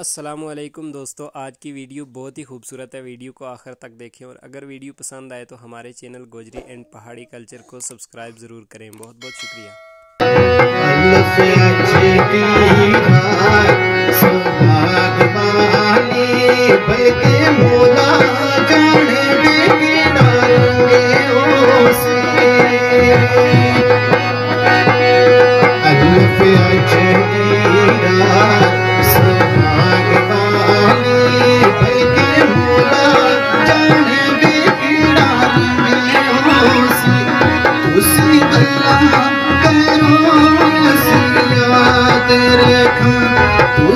असलम दोस्तों आज की वीडियो बहुत ही खूबसूरत है वीडियो को आखिर तक देखें और अगर वीडियो पसंद आए तो हमारे channel Gojri and Pahari culture को सब्सक्राइब ज़रूर करें बहुत बहुत शुक्रिया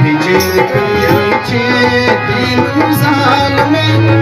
Bijir ki ölçü bin uzak men